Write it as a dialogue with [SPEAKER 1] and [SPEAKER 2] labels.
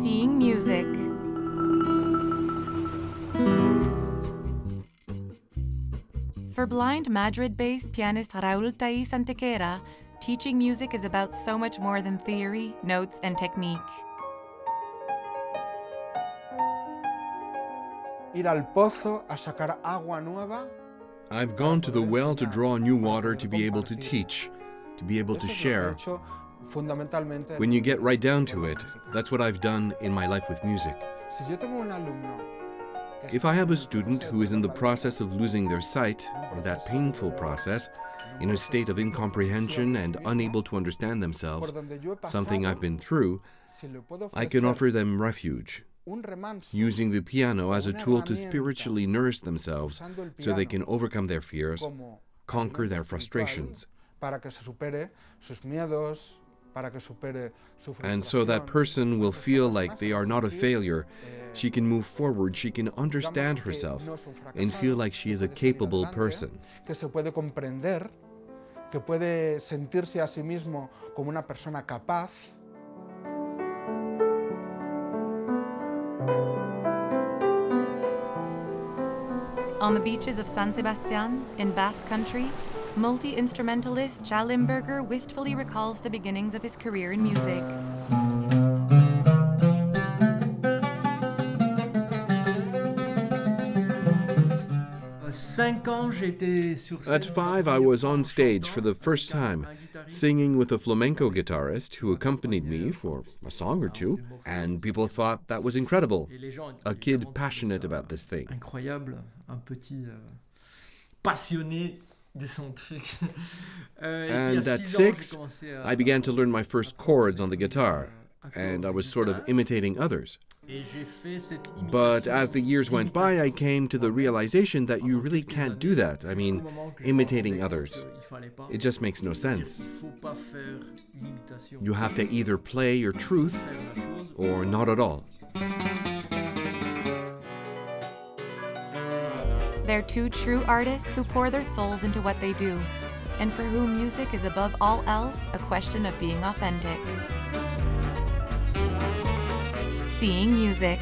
[SPEAKER 1] Seeing Music. For blind Madrid based pianist Raul Thais Antequera, teaching music is about so much more than theory, notes, and technique.
[SPEAKER 2] Ir al pozo a sacar agua nueva.
[SPEAKER 3] I've gone to the well to draw new water to be able to teach, to be able to
[SPEAKER 2] Eso es lo que he
[SPEAKER 3] share. When you get right down to it, that's what I've done in my life with music.
[SPEAKER 2] Si yo tengo un alumno que
[SPEAKER 3] If I have a student who is in the process of losing their sight, in that painful process, in a state of incomprehension and unable to understand themselves,
[SPEAKER 2] por donde yo he pasado,
[SPEAKER 3] something I've been through,
[SPEAKER 2] si le puedo
[SPEAKER 3] I can offer them refuge, using the piano as a tool to spiritually nourish themselves so they can overcome their fears, conquer their frustrations.
[SPEAKER 2] Para que se supere sus miedos, para que supere su
[SPEAKER 3] And so that person will feel like they are not a failure.
[SPEAKER 2] eh,
[SPEAKER 3] She can move forward, she can understand herself,
[SPEAKER 2] no es un
[SPEAKER 3] and feel like she is a capable person.
[SPEAKER 2] que se puede comprender, que puede sentirse a sí mismo como una persona capaz.
[SPEAKER 1] On the beaches of San Sebastian, in Basque Country, multi instrumentalist Tcha Limberger wistfully recalls the beginnings of his career in music.
[SPEAKER 4] Cinq ans, j'étais sur scène.
[SPEAKER 3] At five, I was on stage for the first time, singing with a flamenco guitarist who accompanied me for a song or two, and people thought that was incredible.
[SPEAKER 4] Et les gens,
[SPEAKER 3] A kid passionate about this thing.
[SPEAKER 4] Incroyable, un petit euh, passionné de son truc. Euh, et
[SPEAKER 3] And at
[SPEAKER 4] six ans, j'ai
[SPEAKER 3] six,
[SPEAKER 4] commencé à-
[SPEAKER 3] I began to learn my first chords on the guitar, euh, and I was sort of imitating others.
[SPEAKER 4] Et j'ai fait cette
[SPEAKER 3] But as the years went by, I came to the realization that you really can't do that. I mean,
[SPEAKER 4] Au moment que je me
[SPEAKER 3] imitating others.
[SPEAKER 4] qu'il fallait pas.
[SPEAKER 3] It just makes no sense.
[SPEAKER 4] faut pas faire l'imitation.
[SPEAKER 3] You have to either play your truth
[SPEAKER 4] Faire la chose
[SPEAKER 3] or not at all.
[SPEAKER 1] They're two true artists who pour their souls into what they do, and for whom music is above all else a question of being authentic. Seeing Music.